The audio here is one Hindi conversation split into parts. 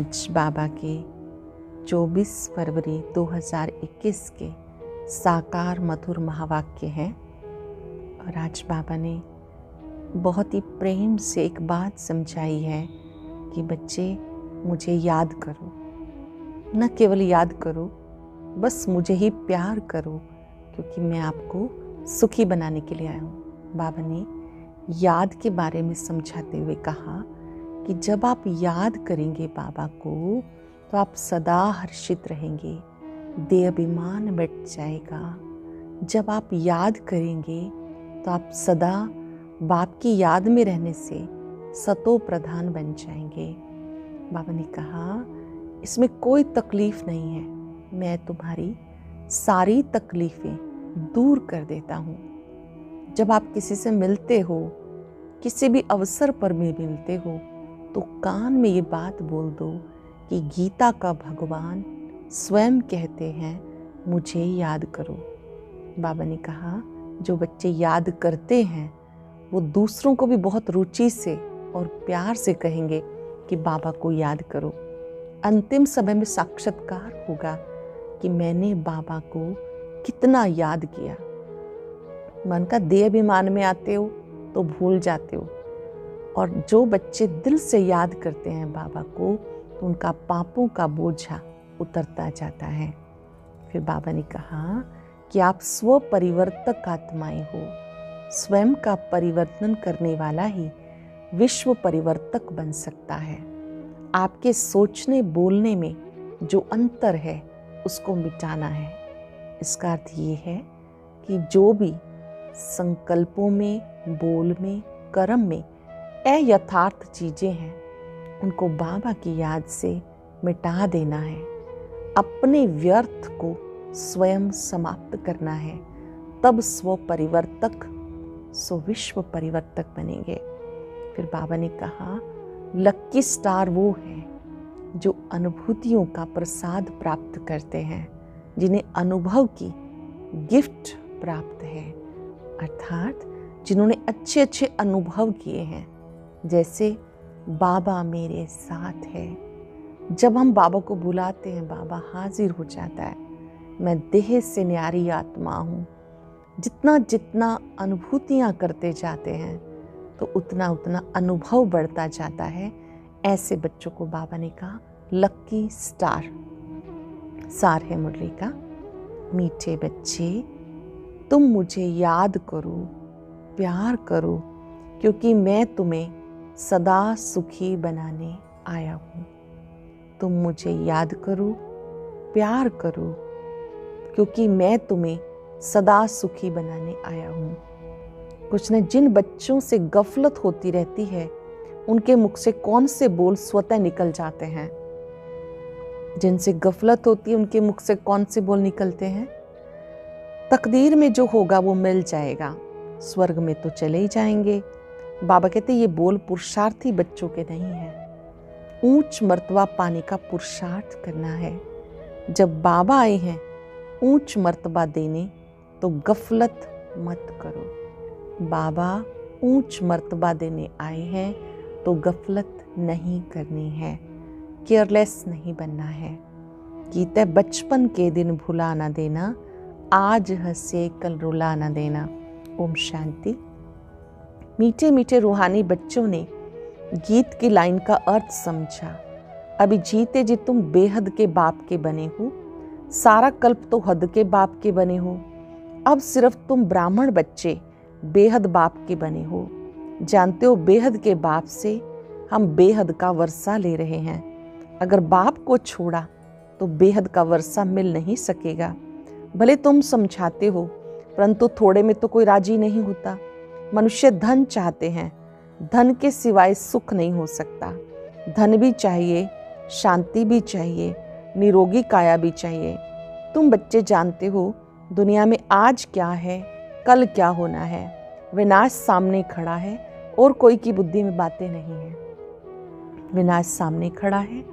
आज बाबा के 24 फरवरी 2021 के साकार मधुर महावाक्य हैं और आज बाबा ने बहुत ही प्रेम से एक बात समझाई है कि बच्चे, मुझे याद करो। न केवल याद करो, बस मुझे ही प्यार करो, क्योंकि मैं आपको सुखी बनाने के लिए आया हूँ। बाबा ने याद के बारे में समझाते हुए कहा कि जब आप याद करेंगे बाबा को तो आप सदा हर्षित रहेंगे दे अभिमान मिट जाएगा। जब आप याद करेंगे तो आप सदा बाप की याद में रहने से सतो प्रधान बन जाएँगे। बाबा ने कहा, इसमें कोई तकलीफ़ नहीं है। मैं तुम्हारी सारी तकलीफ़ें दूर कर देता हूँ। जब आप किसी से मिलते हो, किसी भी अवसर पर भी मिलते हो तो कान में ये बात बोल दो कि गीता का भगवान स्वयं कहते हैं, मुझे याद करो। बाबा ने कहा, जो बच्चे याद करते हैं, वो दूसरों को भी बहुत रुचि से और प्यार से कहेंगे कि बाबा को याद करो। अंतिम समय में साक्षात्कार होगा कि मैंने बाबा को कितना याद किया। मन का देह अभिमान में आते हो तो भूल जाते हो। और जो बच्चे दिल से याद करते हैं बाबा को तो उनका पापों का बोझा उतरता जाता है। फिर बाबा ने कहा कि आप स्व परिवर्तक आत्माएँ हो। स्वयं का परिवर्तन करने वाला ही विश्व परिवर्तक बन सकता है। आपके सोचने बोलने में जो अंतर है, उसको मिटाना है। इसका अर्थ ये है कि जो भी संकल्पों में, बोल में, कर्म में अयथार्थ चीज़ें हैं, उनको बाबा की याद से मिटा देना है। अपने व्यर्थ को स्वयं समाप्त करना है। तब स्व परिवर्तक स्व विश्व परिवर्तक बनेंगे। फिर बाबा ने कहा लक्की स्टार वो है, जो अनुभूतियों का प्रसाद प्राप्त करते हैं, जिन्हें अनुभव की गिफ्ट प्राप्त है, अर्थात जिन्होंने अच्छे अच्छे अनुभव किए हैं। जैसे बाबा मेरे साथ है। जब हम बाबा को बुलाते हैं, बाबा हाजिर हो जाता है। मैं देह से न्यारी आत्मा हूँ। जितना जितना अनुभूतियाँ करते जाते हैं तो उतना उतना अनुभव बढ़ता जाता है। ऐसे बच्चों को बाबा ने कहा लक्की स्टार सार है मुरली का मीठे बच्चे, तुम मुझे याद करो, प्यार करो, क्योंकि मैं तुम्हें सदा सुखी बनाने आया हूँ। तुम मुझे याद करो, प्यार करो, क्योंकि मैं तुम्हें सदा सुखी बनाने आया हूँ। कुछ ने जिन बच्चों से गफलत होती रहती है, उनके मुख से कौन से बोल स्वतः निकल जाते हैं? जिनसे गफलत होती है, उनके मुख से कौन से बोल निकलते हैं? तकदीर में जो होगा, वो मिल जाएगा। स्वर्ग में तो चले ही जाएँगे। बाबा कहते ये बोल पुरुषार्थी बच्चों के नहीं है। ऊंच मर्तबा पाने का पुरुषार्थ करना है। जब बाबा आए हैं, ऊंच मर्तबा देने तो गफलत मत करो। बाबा ऊंच मर्तबा देने आए हैं तो गफलत नहीं करनी है। केयरलेस नहीं बनना है। गीता, बचपन के दिन भुला ना देना, आज हंसे कल रुला ना देना। ओम शांति। मीठे मीठे रूहानी बच्चों ने गीत की लाइन का अर्थ समझा। अभी जीते जी तुम बेहद के बाप के बने हो। सारा कल्प तो हद के बाप के बने हो। अब सिर्फ़ तुम ब्राह्मण बच्चे बेहद बाप के बने हो। जानते हो बेहद के बाप से हम बेहद का वर्षा ले रहे हैं। अगर बाप को छोड़ा तो बेहद का वर्षा मिल नहीं सकेगा। भले तुम समझाते हो, परंतु थोड़े में तो कोई राज़ी नहीं होता। मनुष्य धन चाहते हैं। धन के सिवाय सुख नहीं हो सकता। धन भी चाहिए, शांति भी चाहिए, निरोगी काया भी चाहिए। तुम बच्चे जानते हो, दुनिया में आज क्या है, कल क्या होना है। विनाश सामने खड़ा है और कोई की बुद्धि में बातें नहीं है। विनाश सामने खड़ा है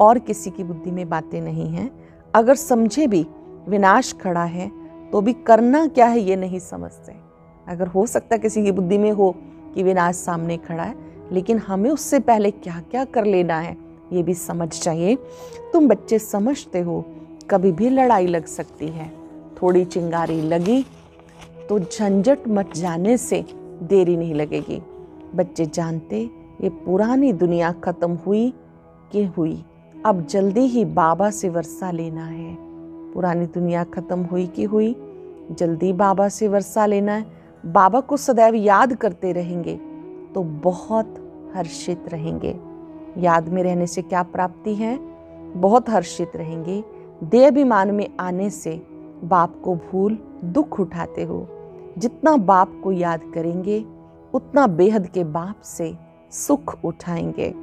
और किसी की बुद्धि में बातें नहीं हैं। अगर समझे भी विनाश खड़ा है तो भी करना क्या है ये नहीं समझते। अगर हो सकता किसी की बुद्धि में हो कि विनाश सामने खड़ा है, लेकिन हमें उससे पहले क्या क्या कर लेना है, ये भी समझ चाहिए तुम बच्चे समझते हो, कभी भी लड़ाई लग सकती है। थोड़ी चिंगारी लगी तो झंझट मच जाने से देरी नहीं लगेगी। बच्चे जानते, ये पुरानी दुनिया खत्म हुई कि हुई। अब जल्दी ही बाबा से वर्षा लेना है। पुरानी दुनिया खत्म हुई कि हुई? जल्दी बाबा से वर्षा लेना है। बाबा को सदैव याद करते रहेंगे तो बहुत हर्षित रहेंगे। याद में रहने से क्या प्राप्ति है? बहुत हर्षित रहेंगे। देहाभिमान में आने से बाप को भूल दुख उठाते हो। जितना बाप को याद करेंगे, उतना बेहद के बाप से सुख उठाएँगे।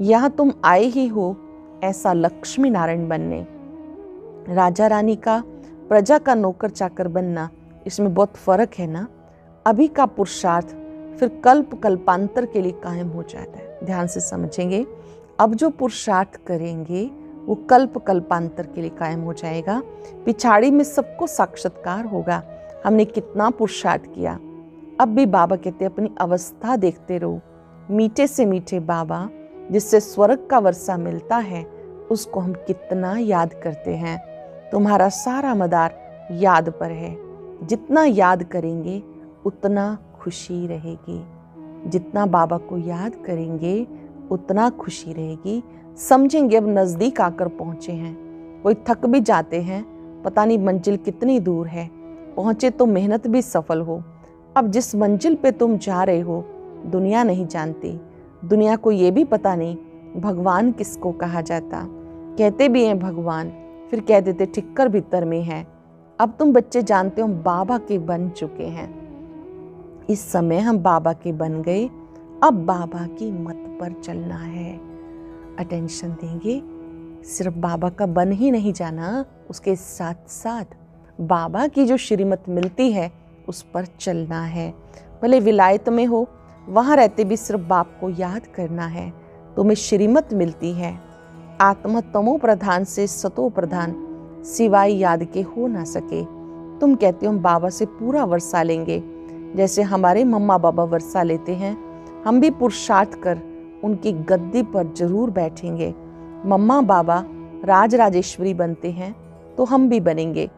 यहाँ तुम आए ही हो ऐसा लक्ष्मी नारायण बनने। राजा रानी का, प्रजा का नौकर चाकर बनना, इसमें बहुत फ़र्क है ना? अभी का पुरुषार्थ फिर कल्प कल्पांतर के लिए कायम हो जाता है। ध्यान से समझेंगे। अब जो पुरुषार्थ करेंगे, वो कल्प कल्पांतर के लिए कायम हो जाएगा। पिछाड़ी में सबको साक्षात्कार होगा। हमने कितना पुरुषार्थ किया। अब भी बाबा कहते अपनी अवस्था देखते रहो। मीठे से मीठे बाबा, जिससे स्वर्ग का वर्षा मिलता है, उसको हम कितना याद करते हैं। तुम्हारा सारा मदार याद पर है। जितना याद करेंगे उतना खुशी रहेगी। जितना बाबा को याद करेंगे, उतना खुशी रहेगी। समझेंगे अब नज़दीक आकर पहुँचे हैं। कोई थक भी जाते हैं, पता नहीं मंजिल कितनी दूर है। पहुँचे तो मेहनत भी सफल हो। अब जिस मंजिल पे तुम जा रहे हो, दुनिया नहीं जानती। दुनिया को ये भी पता नहीं, भगवान किसको कहा जाता। कहते भी हैं भगवान, फिर कह देते ठिक्कर भीतर में है। अब तुम बच्चे जानते हो बाबा के बन चुके हैं। इस समय हम बाबा के बन गए। अब बाबा की मत पर चलना है। अटेंशन देंगे। सिर्फ़ बाबा का बन ही नहीं जाना, उसके साथ साथ बाबा की जो श्रीमत मिलती है, उस पर चलना है। भले विलायत में हो, वहाँ रहते भी सिर्फ़ बाप को याद करना है, तुम्हें श्रीमत मिलती है। आत्मा तमो प्रधान से सतो प्रधान, सिवाय याद के हो ना सके। तुम कहते हो हम बाबा से पूरा वर्षा लेंगे। जैसे हमारे मम्मा बाबा वर्षा लेते हैं, हम भी पुरुषार्थ कर उनकी गद्दी पर ज़रूर बैठेंगे। मम्मा बाबा राज राजेश्वरी बनते हैं तो हम भी बनेंगे।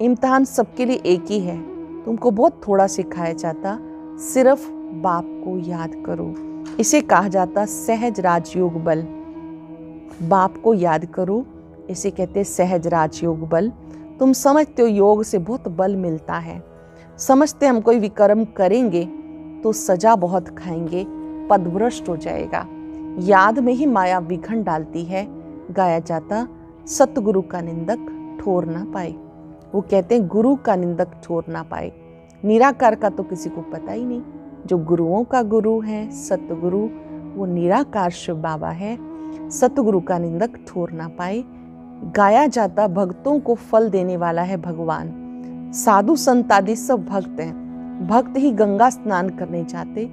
इम्तहान सबके लिए एक ही है। तुमको बहुत थोड़ा सिखाया जाता, सिर्फ़ बाप को याद करो। इसे कहा जाता सहज राजयोग बल। बाप को याद करो, इसे कहते सहज राजयोग बल। तुम समझते हो योग से बहुत बल मिलता है। समझते हम कोई विक्रम करेंगे तो सजा बहुत खाएँगे, पदभ्रष्ट हो जाएगा। याद में ही माया विघन डालती है, गाया जाता सतगुरु का निंदक ठोर ना पाए। वो कहते हैं, गुरु का निंदक ठोर ना पाए। निराकार का तो किसी को पता ही नहीं। जो गुरुओं का गुरु है, सतगुरु, वो निराकार शिव बाबा है। सतगुरु का निंदक ठोर ना पाए। गाया जाता भक्तों को फल देने वाला है भगवान। साधु संत आदि सब भक्त हैं। भक्त ही गंगा स्नान करने जाते।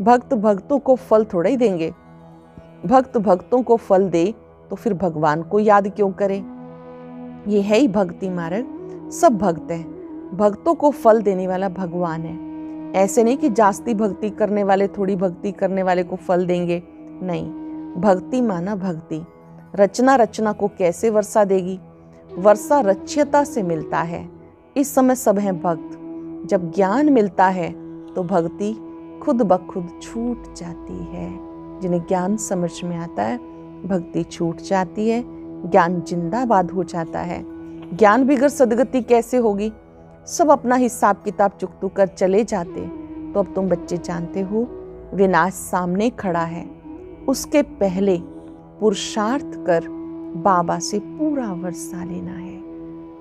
भक्त भक्तों को फल थोड़ा ही देंगे। भक्त भक्तों को फल दे तो फिर भगवान को याद क्यों करे? ये है ही भक्ति मार्ग। सब भक्त हैं। भक्तों को फल देने वाला भगवान है। ऐसे नहीं कि जास्ती भक्ति करने वाले, थोड़ी भक्ति करने वाले को फल देंगे। नहीं। भक्ति माना भक्ति। रचना रचना को कैसे वर्षा देगी? वर्षा रच्यता से मिलता है। इस समय सब हैं भक्त। जब ज्ञान मिलता है तो भक्ति खुद ब खुद छूट जाती है। जिन्हें ज्ञान समझ में आता है, भक्ति छूट जाती है, ज्ञान जिंदाबाद हो जाता है। ज्ञान बिगड़ सदगति कैसे होगी? सब अपना हिसाब किताब चुक चुकतू कर चले जाते। तो अब तुम बच्चे जानते हो, विनाश सामने खड़ा है। उसके पहले पुरुषार्थ कर बाबा से पूरा वर्षा लेना है।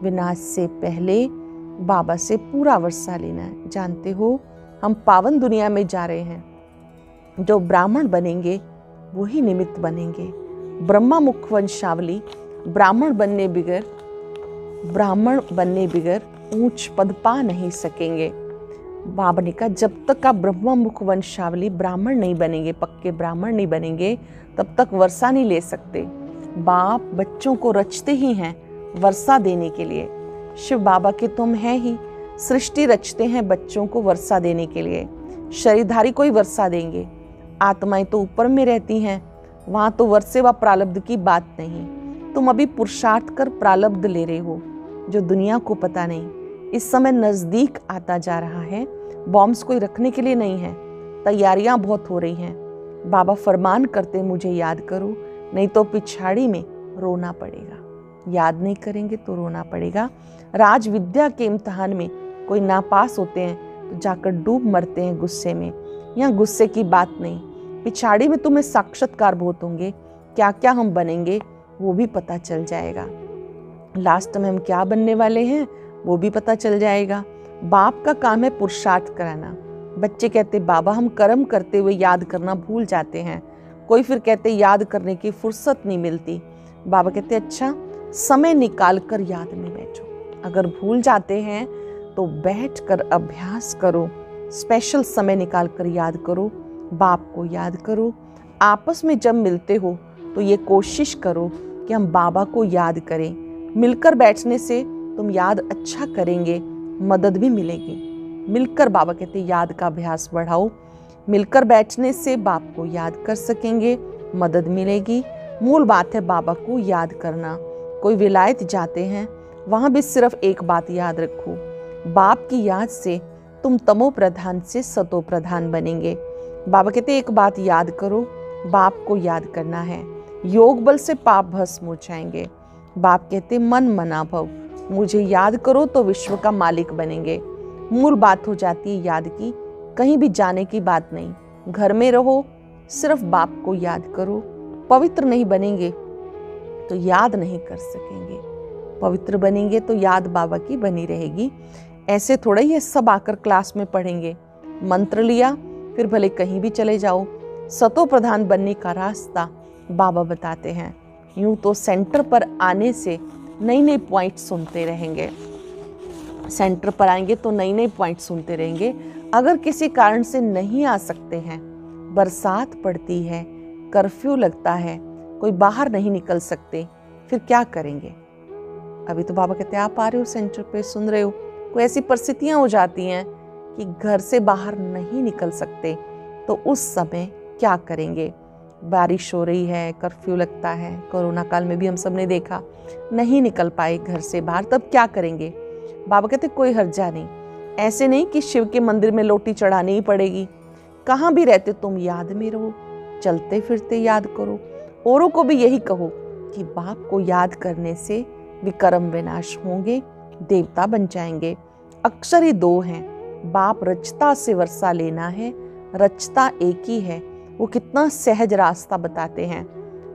विनाश से पहले बाबा से पूरा वर्षा लेना है। जानते हो, हम पावन दुनिया में जा रहे हैं। जो ब्राह्मण बनेंगे, वही निमित्त बनेंगे। ब्रह्मा मुख वंशावली ब्राह्मण बनने बिगर, ब्राह्मण बनने बिगर ऊंच पद पा नहीं सकेंगे। बाबा ने कहा जब तक आप ब्रह्मा मुख वंशावली ब्राह्मण नहीं बनेंगे, पक्के ब्राह्मण नहीं बनेंगे, तब तक वर्षा नहीं ले सकते। बाप बच्चों को रचते ही हैं वर्षा देने के लिए। शिव बाबा के तुम हैं ही। सृष्टि रचते हैं बच्चों को वर्षा देने के लिए। शरीरधारी को ही वर्षा देंगे। आत्माएँ तो ऊपर में रहती हैं। वहाँ तो वर्षे व प्रालब्ध की बात नहीं। तुम अभी पुरुषार्थ कर प्रालब्ध ले रहे हो, जो दुनिया को पता नहीं। इस समय नज़दीक आता जा रहा है। बॉम्ब्स कोई रखने के लिए नहीं है। तैयारियाँ बहुत हो रही हैं। बाबा फरमान करते मुझे याद करो, नहीं तो पिछाड़ी में रोना पड़ेगा। याद नहीं करेंगे तो रोना पड़ेगा। राज विद्या के इम्तहान में कोई नापास होते हैं तो जाकर डूब मरते हैं गुस्से में। यहाँ गुस्से की बात नहीं। पिछाड़ी में तुम्हें साक्षात्कार बहुत होंगे। क्या क्या हम बनेंगे, वो भी पता चल जाएगा। लास्ट में हम क्या बनने वाले हैं, वो भी पता चल जाएगा। बाप का काम है पुरुषार्थ कराना। बच्चे कहते, बाबा, हम कर्म करते हुए याद करना भूल जाते हैं। कोई फिर कहते, याद करने की फुर्सत नहीं मिलती। बाबा कहते अच्छा समय निकाल कर याद में बैठो। अगर भूल जाते हैं तो बैठ कर अभ्यास करो। स्पेशल समय निकाल कर याद करो। बाप को याद करो। आपस में जब मिलते हो तो ये कोशिश करो कि हम बाबा को याद करें। मिलकर बैठने से तुम याद अच्छा करेंगे, मदद भी मिलेगी। मिलकर बाबा कहते याद का अभ्यास बढ़ाओ। मिलकर बैठने से बाप को याद कर सकेंगे, मदद मिलेगी। मूल बात है बाबा को याद करना। कोई विलायत जाते हैं, वहाँ भी सिर्फ़ एक बात याद रखो। बाप की याद से तुम तमो प्रधान से सतो प्रधान बनेंगे। बाबा कहते, एक बात याद करो, बाप को याद करना है। योग बल से पाप भस्म हो जाएँगे। बाप कहते, मन मना भव। मुझे याद करो तो विश्व का मालिक बनेंगे। मूल बात हो जाती है याद की, कहीं भी जाने की बात नहीं। घर में रहो, सिर्फ़ बाप को याद करो। पवित्र नहीं बनेंगे तो याद नहीं कर सकेंगे। पवित्र बनेंगे तो याद बाबा की बनी रहेगी। ऐसे थोड़ा ही सब आकर क्लास में पढ़ेंगे। मंत्र लिया, फिर भले कहीं भी चले जाओ। सतो प्रधान बनने का रास्ता बाबा बताते हैं। यूँ तो सेंटर पर आने से नई नई पॉइंट सुनते रहेंगे। सेंटर पर आएँगे तो नई नई पॉइंट सुनते रहेंगे। अगर किसी कारण से नहीं आ सकते हैं, बरसात पड़ती है, कर्फ्यू लगता है कोई बाहर नहीं निकल सकते, फिर क्या करेंगे? अभी तो बाबा कहते आप आ रहे हो, सेंटर पे सुन रहे हो, कोई ऐसी परिस्थितियाँ हो जाती हैं कि घर से बाहर नहीं निकल सकते तो उस समय क्या करेंगे? बारिश हो रही है, कर्फ्यू लगता है, कोरोना काल में भी हम सबने देखा, नहीं निकल पाए घर से बाहर, तब क्या करेंगे? बाबा कहते कोई हर्जा नहीं। ऐसे नहीं कि शिव के मंदिर में लोटी चढ़ानी ही पड़ेगी। कहाँ भी रहते तुम, याद में रहो, चलते फिरते याद करो। औरों को भी यही कहो कि बाप को याद करने से विक्रम विनाश होंगे, देवता बन जाएँगे। अक्षर ही दो हैं। बाप रचता से वर्षा लेना है रचता एक ही है। वो कितना सहज रास्ता बताते हैं।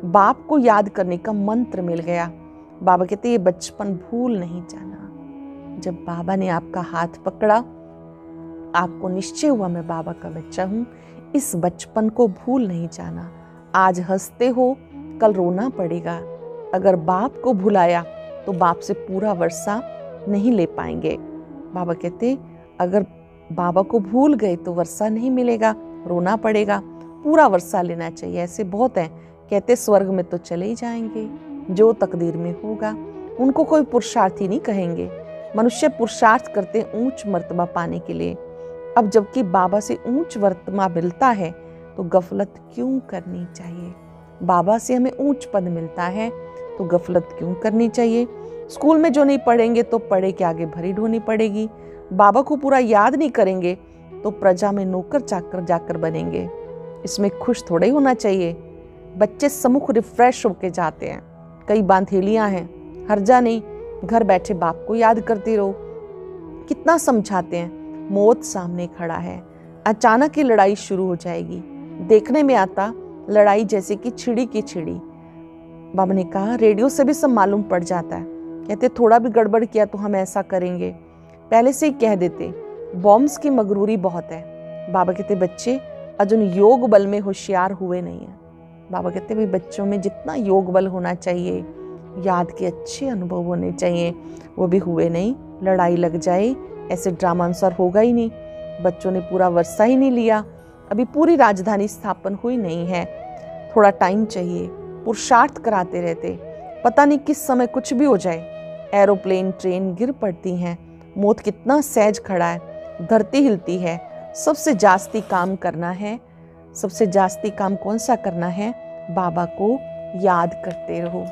बाप को याद करने का मंत्र मिल गया। बाबा कहते ये बचपन भूल नहीं जाना। जब बाबा ने आपका हाथ पकड़ा, आपको निश्चय हुआ मैं बाबा का बच्चा हूँ। इस बचपन को भूल नहीं जाना। आज हँसते हो, कल रोना पड़ेगा। अगर बाप को भुलाया तो बाप से पूरा वर्षा नहीं ले पाएँगे। बाबा कहते, अगर बाबा को भूल गए तो वर्षा नहीं मिलेगा, रोना पड़ेगा। पूरा वर्षा लेना चाहिए, ऐसे बहुत है। कहते, स्वर्ग में तो चले ही जाएँगे, जो तकदीर में होगा, उनको कोई पुरुषार्थी नहीं कहेंगे। मनुष्य पुरुषार्थ करते ऊंच मर्तबा पाने के लिए। अब जबकि बाबा से ऊंच वर्तमा मिलता है तो गफलत क्यों करनी चाहिए? बाबा से हमें ऊंच पद मिलता है तो गफलत क्यों करनी चाहिए? स्कूल में जो नहीं पढ़ेंगे तो पढ़े के आगे भरी ढोनी पड़ेगी। बाबा को पूरा याद नहीं करेंगे तो प्रजा में नौकर चाकर जाकर बनेंगे। इसमें खुश थोड़ा ही होना चाहिए। बच्चे समुख रिफ्रेश होके जाते हैं। कई बांधेलियाँ हैं। हर्जा नहीं, घर बैठे बाप को याद करते रहो। कितना समझाते हैं। मौत सामने खड़ा है। अचानक ही लड़ाई शुरू हो जाएगी। देखने में आता लड़ाई जैसे कि छिड़ी की छिड़ी बाबा ने कहा, रेडियो से भी सब मालूम पड़ जाता है। कहते, थोड़ा भी गड़बड़ किया तो हम ऐसा करेंगे। पहले से ही कह देते, बॉम्ब्स की मगरूरी बहुत है। बाबा कहते, बच्चे अजुन योग बल में होशियार हुए नहीं है। बाबा कहते, भाई, बच्चों में जितना योग बल होना चाहिए, याद के अच्छे अनुभव होने चाहिए, वो भी हुए नहीं। लड़ाई लग जाए, ऐसे ड्रामा अनुसार होगा ही नहीं। बच्चों ने पूरा वर्षा ही नहीं लिया। अभी पूरी राजधानी स्थापन हुई नहीं है। थोड़ा टाइम चाहिए, पुरुषार्थ कराते रहते। पता नहीं किस समय कुछ भी हो जाए। एरोप्लेन ट्रेन गिर पड़ती हैं। मौत कितना सहज खड़ा है। धरती हिलती है। सबसे जास्ती काम करना है। सबसे जास्ती काम कौन सा करना है? बाबा को याद करते रहो।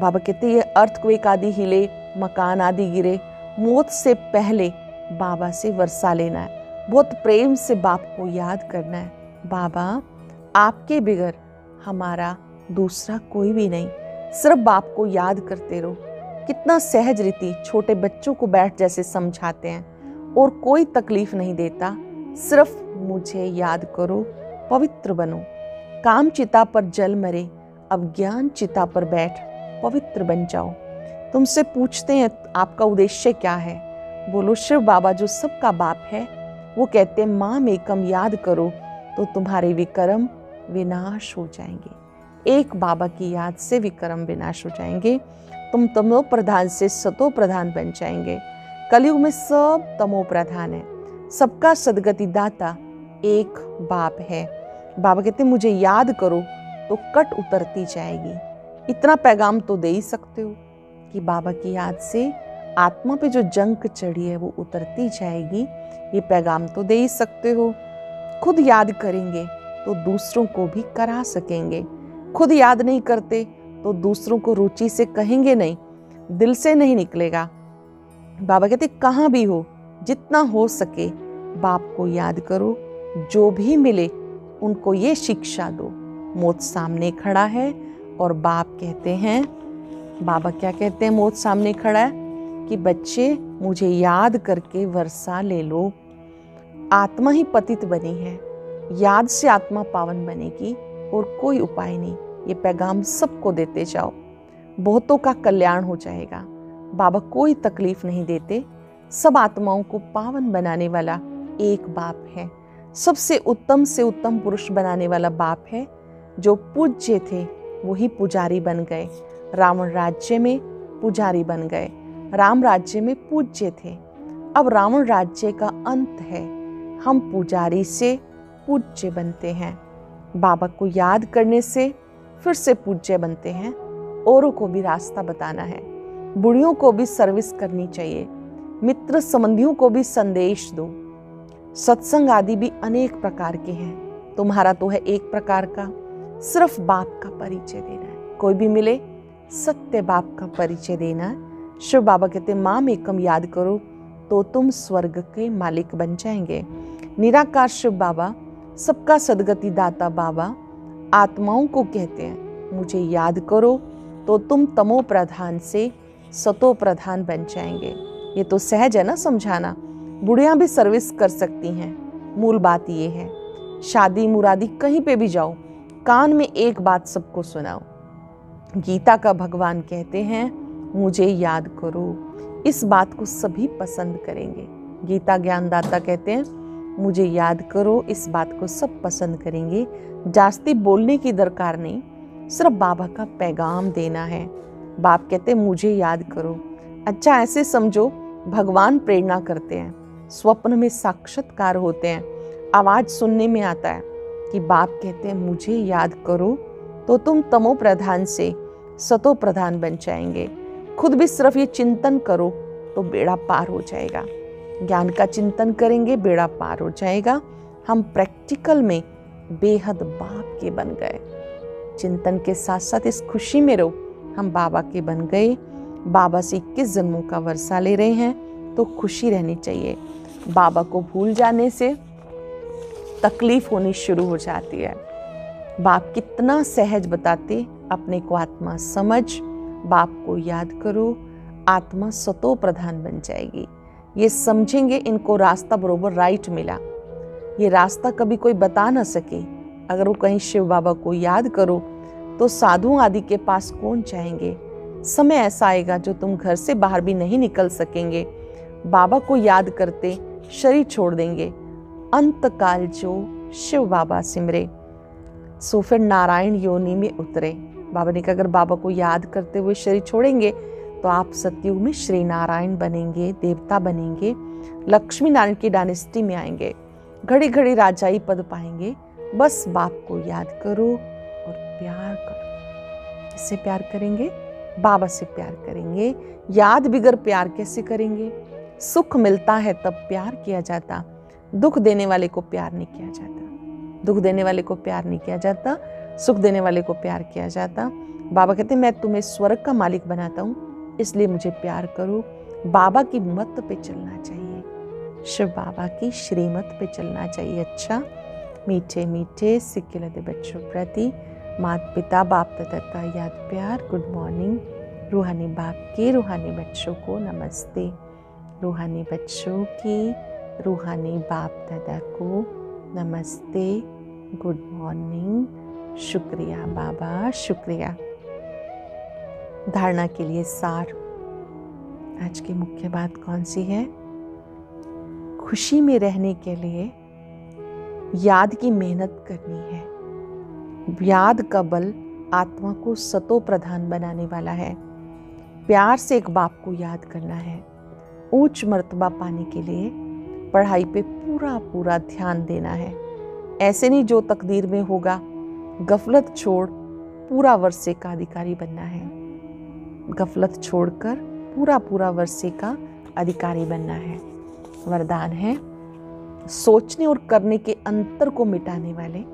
बाबा कहते ये अर्थक्वेक आदि हिले, मकान आदि गिरे। मौत से पहले बाबा से वर्षा लेना है। बहुत प्रेम से बाप को याद करना है। बाबा, आपके बिगर हमारा दूसरा कोई भी नहीं। सिर्फ़ बाप को याद करते रहो। कितना सहज रीति छोटे बच्चों को बैठ जैसे समझाते हैं और कोई तकलीफ़ नहीं देता। सिर्फ़ मुझे याद करो, पवित्र बनो। काम चिता पर जल मरे, अब ज्ञान चिता पर बैठ, पवित्र बन जाओ। तुमसे पूछते हैं, आपका उद्देश्य क्या है? बोलो, शिव बाबा जो सबका बाप है वो कहते हैं माँ मेकम याद करो तो तुम्हारे विक्रम विनाश हो जाएँगे। एक बाबा की याद से विक्रम विनाश हो जाएँगे। तुम तमो प्रधान से सतो प्रधान बन जाएँगे। कलयुग में सब तमो प्रधान है। सबका सदगति दाता एक बाप है। बाबा कहते, मुझे याद करो तो कट उतरती जाएगी। इतना पैगाम तो दे ही सकते हो कि बाबा की याद से आत्मा पे जो जंक चढ़ी है, वो उतरती जाएगी। ये पैगाम तो दे ही सकते हो। खुद याद करेंगे तो दूसरों को भी करा सकेंगे। खुद याद नहीं करते तो दूसरों को रुचि से कहेंगे नहीं, दिल से नहीं निकलेगा। बाबा कहते, कहाँ भी हो, जितना हो सके, बाप को याद करो, जो भी मिले, उनको ये शिक्षा दो। मौत सामने खड़ा है और बाप कहते हैं, बाबा क्या कहते हैं, मौत सामने खड़ा है? कि बच्चे, मुझे याद करके वर्षा ले लो। आत्मा ही पतित बनी है। याद से आत्मा पावन बनेगी और कोई उपाय नहीं। ये पैगाम सबको देते जाओ। बहुतों का कल्याण हो जाएगा। बाबा कोई तकलीफ़ नहीं देते। सब आत्माओं को पावन बनाने वाला एक बाप है। सबसे उत्तम से उत्तम पुरुष बनाने वाला बाप है। जो पूज्य थे वही पुजारी बन गए। रावण राज्य में पुजारी बन गए। राम राज्य में पूज्य थे। अब रावण राज्य का अंत है। हम पुजारी से पूज्य बनते हैं। बाबा को याद करने से फिर से पूज्य बनते हैं। औरों को भी रास्ता बताना है। बुढ़ियों को भी सर्विस करनी चाहिए। मित्र संबंधियों को भी संदेश दो। सत्संग आदि भी अनेक प्रकार के हैं। तुम्हारा तो है एक प्रकार का। सिर्फ़ बाप का परिचय देना है। कोई भी मिले, सत्य बाप का परिचय देना है शिव बाबा कहते माम एकम याद करो तो तुम स्वर्ग के मालिक बन जाएँगे। निराकार शिव बाबा, सबका सदगति दाता बाबा, आत्माओं को कहते हैं, मुझे याद करो तो तुम तमो प्रधान से सतो प्रधान बन जाएँगे। ये तो सहज है ना समझाना? बुढ़िया भी सर्विस कर सकती हैं। मूल बात ये है, शादी मुरादी कहीं पे भी जाओ, कान में एक बात सबको सुनाओ। गीता का भगवान कहते हैं मुझे याद करो। इस बात को सभी पसंद करेंगे। गीता ज्ञानदाता कहते हैं, मुझे याद करो, इस बात को सब पसंद करेंगे। जास्ती बोलने की दरकार नहीं, सिर्फ़ बाबा का पैगाम देना है। बाप कहते हैं, मुझे याद करो। अच्छा ऐसे समझो, भगवान प्रेरणा करते हैं, स्वप्न में साक्षात्कार होते हैं। आवाज़ सुनने में आता है कि बाप कहते हैं, मुझे याद करो तो तुम तमो प्रधान से सतो प्रधान बन जाएँगे। खुद भी सिर्फ़ ये चिंतन करो तो बेड़ा पार हो जाएगा। ज्ञान का चिंतन करेंगे, बेड़ा पार हो जाएगा। हम प्रैक्टिकल में बेहद बाप के बन गए। चिंतन के साथ साथ इस खुशी में रहो, हम बाबा के बन गए। बाबा से इक्कीस जन्मों का वर्षा ले रहे हैं तो खुशी रहनी चाहिए। बाबा को भूल जाने से तकलीफ़ होनी शुरू हो जाती है। बाप कितना सहज बताते, अपने को आत्मा समझ। बाप को याद करो, आत्मा सतो प्रधान बन जाएगी। ये समझेंगे इनको रास्ता बरोबर राइट मिला। ये रास्ता कभी कोई बता ना सके। अगर वो कहीं शिव बाबा को याद करो तो साधु आदि के पास कौन जाएँगे? समय ऐसा आएगा जो तुम घर से बाहर भी नहीं निकल सकेंगे। बाबा को याद करते शरीर छोड़ देंगे। अंतकाल जो शिव बाबा सिमरे। सो फिर नारायण योनि में उतरे। बाबा ने कहा, अगर बाबा को याद करते हुए शरीर छोड़ेंगे तो आप सतयुग में श्री नारायण बनेंगे, देवता बनेंगे, लक्ष्मी नारायण की डायनेस्टी में आएँगे घड़ी घड़ी राजाई पद पाएँगे। बस बाप को याद करो और प्यार करो। किससे प्यार करेंगे? बाबा से प्यार करेंगे। याद बिगर प्यार कैसे करेंगे? सुख मिलता है तब प्यार किया जाता। दुख देने वाले को प्यार नहीं किया जाता। दुख देने वाले को प्यार नहीं किया जाता। सुख देने वाले को प्यार किया जाता। बाबा कहते मैं तुम्हें स्वर्ग का मालिक बनाता हूँ, इसलिए मुझे प्यार करो। बाबा की मत पे चलना चाहिए। शिव बाबा की श्रीमत पे चलना चाहिए। अच्छा मीठे मीठे सिक्के लदे बच्चों प्रति। माता पिता बाप का याद प्यार। Good morning. रूहानी बाप के, रूहानी बच्चों को नमस्ते। रूहानी बच्चों की, रूहानी बाप दादा को नमस्ते। Good morning. शुक्रिया बाबा, शुक्रिया। धारणा के लिए सार। आज की मुख्य बात कौन सी है? खुशी में रहने के लिए याद की मेहनत करनी है। याद का बल आत्मा को सतो प्रधान बनाने वाला है। प्यार से एक बाप को याद करना है। ऊंच मर्तबा पाने के लिए पढ़ाई पे पूरा पूरा ध्यान देना है। ऐसे नहीं जो तकदीर में होगा गफलत छोड़ पूरा वर्षे का अधिकारी बनना है। गफलत छोड़कर पूरा पूरा वर्षे का अधिकारी बनना है। वरदान है, सोचने और करने के अंतर को मिटाने वाले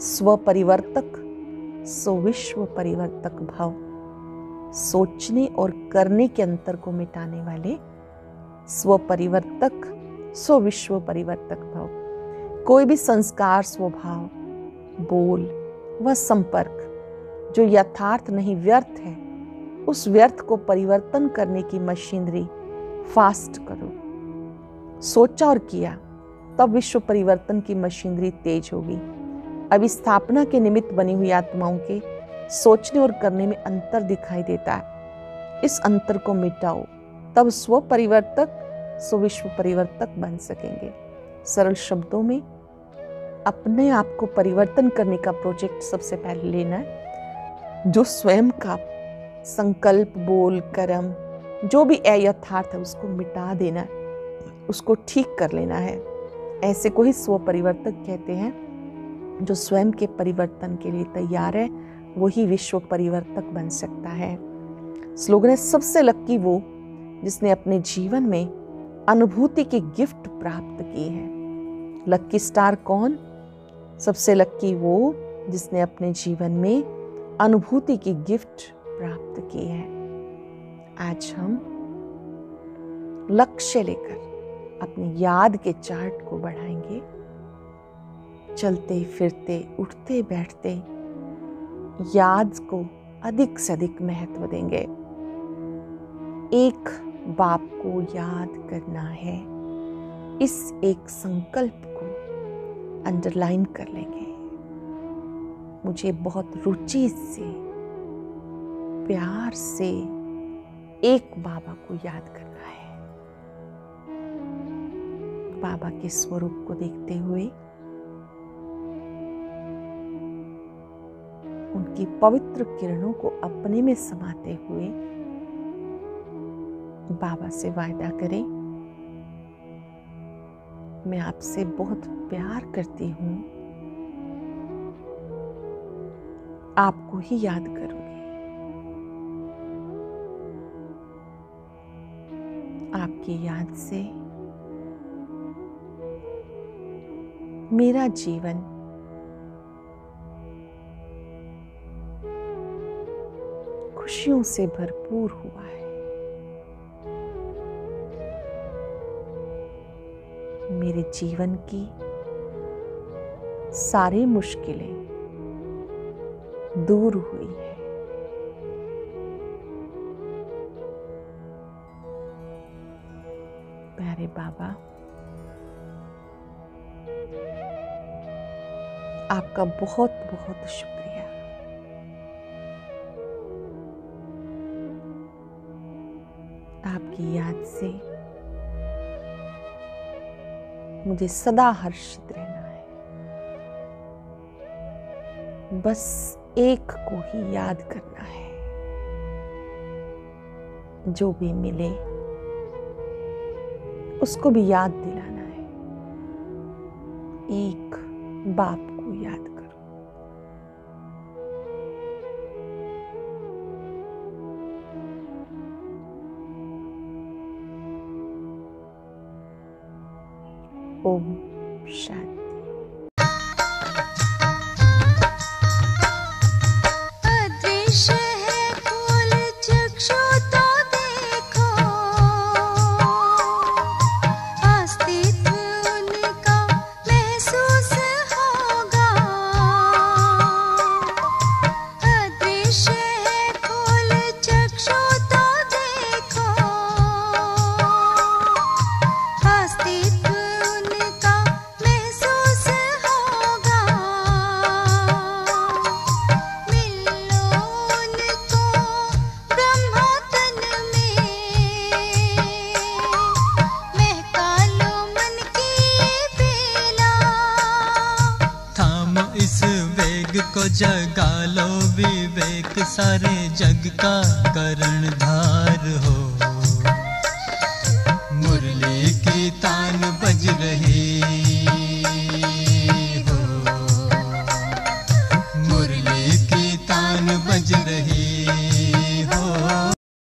स्व परिवर्तक सो विश्व परिवर्तक भाव, सोचने और करने के अंतर को मिटाने वाले स्व परिवर्तक स्व विश्व परिवर्तक भाव। कोई भी संस्कार, स्वभाव बोल व संपर्क। जो यथार्थ नहीं व्यर्थ है, उस व्यर्थ को परिवर्तन करने की मशीनरी फास्ट करो। सोचा और किया, तब विश्व परिवर्तन की मशीनरी तेज होगी। अभी स्थापना के निमित्त बनी हुई आत्माओं के सोचने और करने में अंतर दिखाई देता है। इस अंतर को मिटाओ, तब स्व परिवर्तक, स्व विश्व परिवर्तक बन सकेंगे। सरल शब्दों में अपने आप को परिवर्तन करने का प्रोजेक्ट सबसे पहले लेना है। जो स्वयं का संकल्प, बोल, कर्म, जो भी अयथार्थ है, उसको मिटा देना है। उसको ठीक कर लेना है। ऐसे को ही स्व परिवर्तक कहते हैं। जो स्वयं के परिवर्तन के लिए तैयार है, वही विश्व परिवर्तक बन सकता है। स्लोगन है सबसे लक्की वो, जिसने अपने जीवन में अनुभूति की गिफ्ट प्राप्त की है। लक्की स्टार कौन? सबसे लक्की वो जिसने अपने जीवन में अनुभूति की गिफ्ट प्राप्त की है। आज हम लक्ष्य लेकर अपनी याद के चार्ट को बढ़ाएँगे। चलते, फिरते, उठते, बैठते याद को अधिक से अधिक महत्व देंगे। एक बाप को याद करना है। इस एक संकल्प को अंडरलाइन कर लेंगे। मुझे बहुत रुचि से, प्यार से एक बाबा को याद करना है। बाबा के स्वरूप को देखते हुए, उनकी पवित्र किरणों को अपने में समाते हुए, बाबा से वायदा करें। मैं आपसे बहुत प्यार करती हूँ। आपको ही याद करूँगी। आपकी याद से मेरा जीवन खुशियों से भरपूर हुआ है। मेरे जीवन की सारी मुश्किलें दूर हुई है। प्यारे बाबा, आपका बहुत बहुत शुक्रिया। आपकी याद से मुझे सदा हर्षित रहना है। बस एक को ही याद करना है। जो भी मिले, उसको भी याद दिलाना है। एक बाप विवेक सारे जग का करण धार हो।